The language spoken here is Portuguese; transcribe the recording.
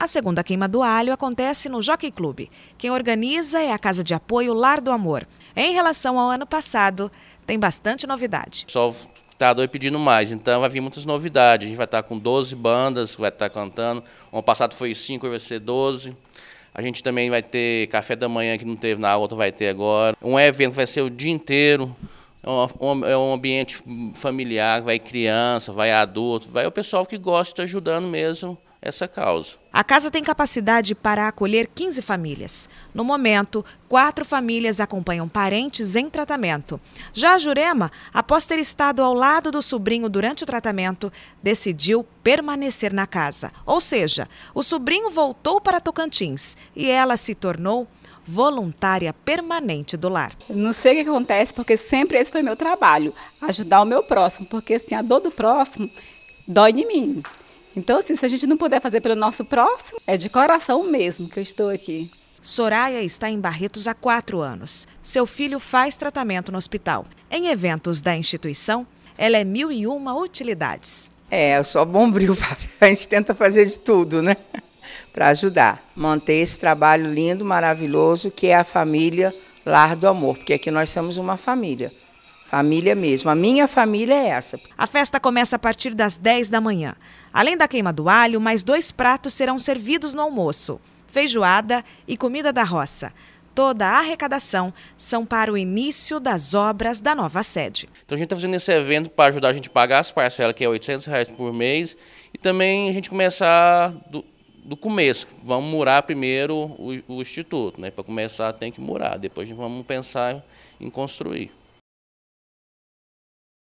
A segunda queima do alho acontece no Jockey Club. Quem organiza é a Casa de Apoio Lar do Amor. Em relação ao ano passado, tem bastante novidade. Só está doido pedindo mais, então vai vir muitas novidades. A gente vai estar com 12 bandas vai estar cantando. O ano passado foi 5, vai ser 12. A gente também vai ter café da manhã que não teve na outra, vai ter agora. Um evento vai ser o dia inteiro. É, é um ambiente familiar, vai criança, vai adulto, vai o pessoal que gosta ajudando mesmo essa causa. A casa tem capacidade para acolher 15 famílias. No momento, quatro famílias acompanham parentes em tratamento. Já a Jurema, após ter estado ao lado do sobrinho durante o tratamento, decidiu permanecer na casa. Ou seja, o sobrinho voltou para Tocantins e ela se tornou voluntária permanente do lar. Não sei o que acontece, porque sempre esse foi meu trabalho, ajudar o meu próximo, porque assim, a dor do próximo dói em mim. Então, assim, se a gente não puder fazer pelo nosso próximo, é de coração mesmo que eu estou aqui. Soraya está em Barretos há quatro anos. Seu filho faz tratamento no hospital. Em eventos da instituição, ela é mil e uma utilidades. É, eu sou bombril, a gente tenta fazer de tudo, né? Para ajudar. Manter esse trabalho lindo, maravilhoso, que é a família Lar do Amor, porque aqui nós somos uma família. Família mesmo. A minha família é essa. A festa começa a partir das 10 da manhã. Além da queima do alho, mais dois pratos serão servidos no almoço: feijoada e comida da roça. Toda a arrecadação são para o início das obras da nova sede. Então a gente está fazendo esse evento para ajudar a gente a pagar as parcelas, que é 800 reais por mês, e também a gente começar do, do começo. Vamos murar primeiro o, o instituto, né? Para começar tem que murar, depois vamos pensar em construir.